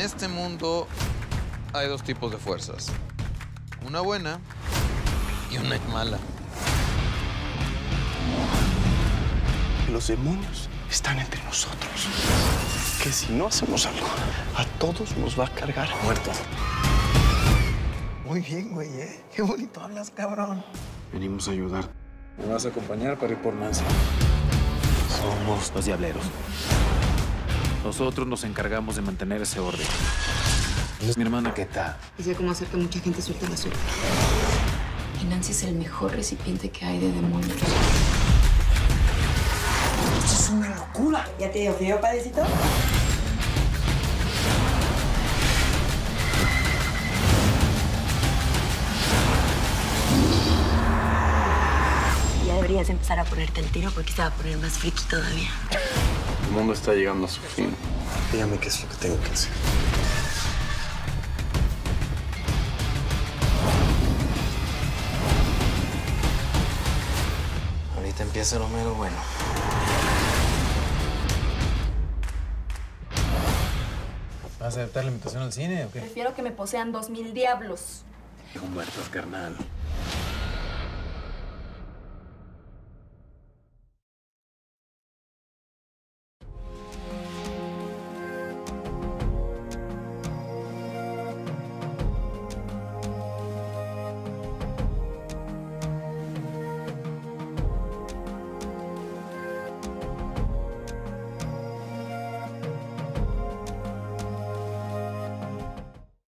este mundo hay dos tipos de fuerzas. Una buena y una mala. Los demonios están entre nosotros. Que si no hacemos algo, a todos nos va a cargar muertos. Muy bien, güey, ¿eh? Qué bonito hablas, cabrón. Venimos a ayudar. Me vas a acompañar para ir por Nancy. Somos los diableros. Nosotros nos encargamos de mantener ese orden. Es mi hermana Keta. Y sé cómo hacer que mucha gente suelte la suerte. Y Nancy es el mejor recipiente que hay de demonios. Esto es una locura. ¿Ya te dio frío, padecito? Ya deberías empezar a ponerte el tiro porque se va a poner más friki todavía. El mundo está llegando a su fin. Dígame qué es lo que tengo que hacer. Ahorita empieza lo mero bueno. ¿Vas a aceptar la invitación al cine o qué? Prefiero que me posean dos mil diablos. Muertos, carnal.